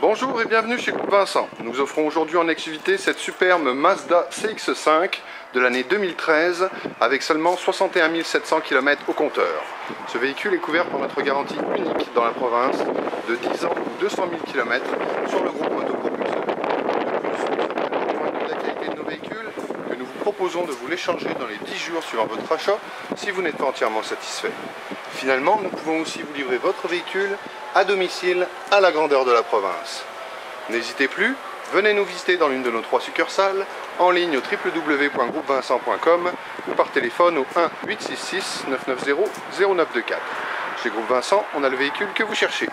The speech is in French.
Bonjour et bienvenue chez Groupe Vincent. Nous offrons aujourd'hui en activité cette superbe Mazda CX-5 de l'année 2013 avec seulement 61 700 km au compteur. Ce véhicule est couvert par notre garantie unique dans la province de 10 ans ou 200 000 km sur le groupe autopropulseur. De plus, la qualité de nos véhicules que nous vous proposons de vous l'échanger dans les 10 jours suivant votre achat si vous n'êtes pas entièrement satisfait. Finalement, nous pouvons aussi vous livrer votre véhicule à domicile à la grandeur de la province. N'hésitez plus, venez nous visiter dans l'une de nos trois succursales, en ligne au www.groupevincent.com ou par téléphone au 1 866 990 0924. Chez Groupe Vincent, on a le véhicule que vous cherchez.